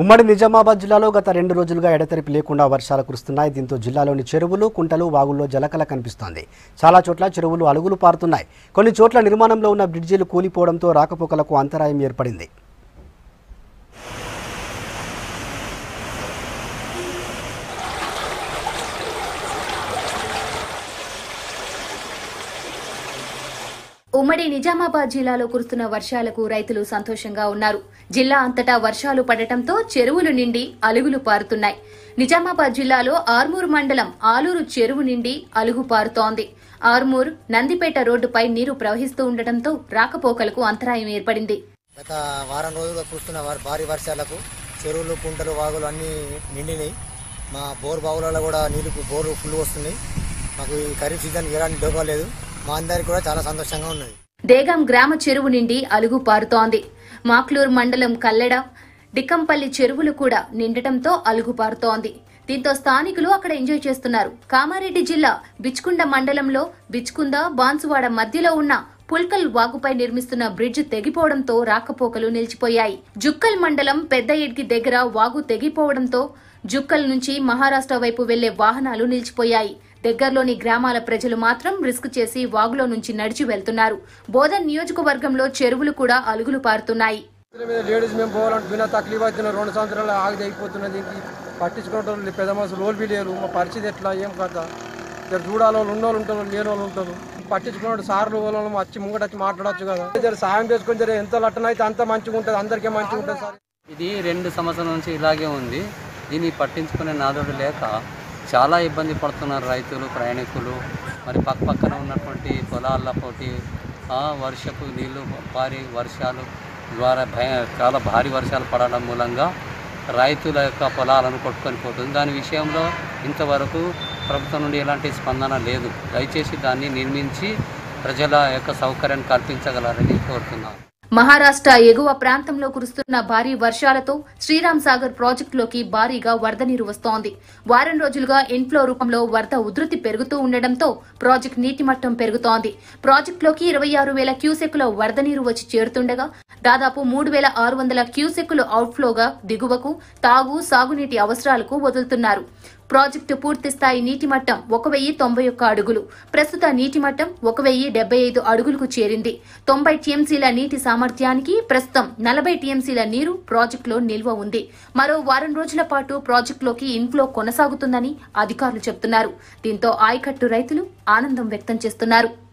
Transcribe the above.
ఉమ్మడి నిజామాబాద్ జిల్లాలో గత రెండు రోజులుగా ఎడతెరిపి లేకుండా వర్షాలు కురుస్తున్నాయి. దీంతో జిల్లాలోని చెరువులు కుంటలు వాగుల్లో జలకల కనిపిస్తోంది. చాలా చోట్ల చెరువులు అలుగులు పారుతున్నాయి. కొన్ని చోట్ల నిర్మాణంలో ఉన్న బ్రిడ్జీలు కూలిపోవడంతో రాకపోకలకు అంతరాయం ఏర్పడింది. ఉమ్మడి నిజామాబాద్ జిల్లాలో కురుస్తున్న వర్షాలకు రైతులు సంతోషంగా ఉన్నారు. జిల్లా అంతటా వర్షాలు పడటంతో చెరువులు నిండి అలుగులు పారుతున్నాయి. నిజామాబాద్ జిల్లాలో ఆర్మూర్ మండలం ఆలూరు చెరువు నిండి అలుగు పారుతోంది. ఆర్మూర్ నందిపేట రోడ్డుపై నీరు ప్రవహిస్తూ ఉండటంతో రాకపోకలకు అంతరాయం ఏర్పడింది. గత వారం రోజులుగా కురుస్తున్న భారీ వర్షాలకు చెరువులు కుంటలు వాగులు అన్నీ నిండినాయి. మా బోర్ బావులలో కూడా నీళ్ళు బోరు ఫుల్ వస్తున్నాయి. మాకు ఈ ఖరీఫ్ సీజన్ ఎలాంటి డోకా లేదు. మా అందరికి కూడా చాలా సంతోషంగా ఉన్నది. దేగం గ్రామ చెరువు నిండి అలుగు పారుతోంది. మాక్లూరు మండలం కల్లెడ డిక్కంపల్లి చెరువులు కూడా నిండటంతో అలుగు పారుతోంది. దీంతో స్థానికులు అక్కడ ఎంజాయ్ చేస్తున్నారు. కామారెడ్డి జిల్లా బిచ్కుండ మండలంలో బిచ్కుంద బాన్సువాడ మధ్యలో ఉన్న పుల్కల్ వాగుపై నిర్మిస్తున్న బ్రిడ్జ్ తెగిపోవడంతో రాకపోకలు నిలిచిపోయాయి. జుక్కల్ మండలం పెద్ద ఎడ్కి దగ్గర వాగు తెగిపోవడంతో జుక్కల్ నుంచి మహారాష్ట్ర వైపు వెళ్ళే వాహనాలు నిలిచిపోయాయి. దగ్గరలోని గ్రామాల ప్రజలు మాత్రం రిస్క్ చేసి వాగులో నుంచి నడిచి వెళ్తున్నారు. బోధన్ నియోజకవర్గంలో చెరువులు కూడా అలుగులు పారుతున్నాయి. లేడీస్ మేము పోవాలంటే బిన్నా తక్లీఫ్ అవుతున్న రెండు సంవత్సరాలు ఆగి అయిపోతున్నది. దీనికి పట్టించుకోవడం పెద్ద మనుషులు లోల్ లేరు మా పరిస్థితి ఎట్లా? ఏం కథ? జర చూడాలి వాళ్ళు ఉన్నోళ్ళు ఉంటారు. లేని వాళ్ళు ఉంటారు. పట్టించుకున్నాడు సార్లు వాళ్ళు వచ్చి ముంగట వచ్చి మాట్లాడొచ్చు కదా. జర సాయం చేసుకొని జర ఎంత లట్టన అయితే అంత మంచిగా ఉంటుంది. అందరికీ మంచిగా ఉంటుంది సార్. ఇది రెండు సంవత్సరాల నుంచి ఇలాగే ఉంది. దీన్ని పట్టించుకునే నాదుడు లేక చాలా ఇబ్బంది పడుతున్నారు రైతులు ప్రయాణికులు. మరి పక్కపక్కన ఉన్నటువంటి పొలాల పోటీ ఆ, వర్షపు నీళ్ళు భారీ వర్షాలు ద్వారా భయ చాలా భారీ వర్షాలు పడడం మూలంగా రైతుల యొక్క పొలాలను కొట్టుకొని పోతుంది. దాని విషయంలో ఇంతవరకు ప్రభుత్వం నుండి ఎలాంటి స్పందన లేదు. దయచేసి దాన్ని నిర్మించి ప్రజల యొక్క సౌకర్యాన్ని కల్పించగలరని కోరుతున్నాను. మహారాష్ట్ర ఎగువ ప్రాంతంలో కురుస్తున్న భారీ వర్షాలతో శ్రీరామ్ సాగర్ ప్రాజెక్టులోకి భారీగా వరద నీరు వస్తోంది. వారం రోజులుగా ఇన్ఫ్లో రూపంలో వరద ఉధృతి పెరుగుతూ ఉండడంతో ప్రాజెక్టు నీటి మట్టం పెరుగుతోంది. ప్రాజెక్టులోకి ఇరవై ఆరు వేల క్యూసెక్కుల వరద నీరు వచ్చి చేరుతుండగా దాదాపు మూడు వేల ఆరు వందల క్యూసెక్కులు అవుట్ఫ్లోగా దిగువకు తాగు సాగునీటి అవసరాలకు వదులుతున్నారు. ప్రాజెక్టు పూర్తి స్థాయి నీటి మట్టం ఒక వెయ్యి తొంభై ఒక్క అడుగులు. ప్రస్తుత నీటి మట్టం ఒక వెయ్యి డెబ్బై ఐదు అడుగులకు చేరింది. తొంభై టీఎంసీల నీటి సామర్థ్యానికి ప్రస్తుతం నలభై టీఎంసీల నీరు ప్రాజెక్టులో నిల్వ ఉంది. మరో వారం రోజుల పాటు ప్రాజెక్టులోకి ఇన్ఫ్లో కొనసాగుతుందని అధికారులు చెబుతున్నారు. దీంతో ఆయకట్టు రైతులు ఆనందం వ్యక్తం చేస్తున్నారు.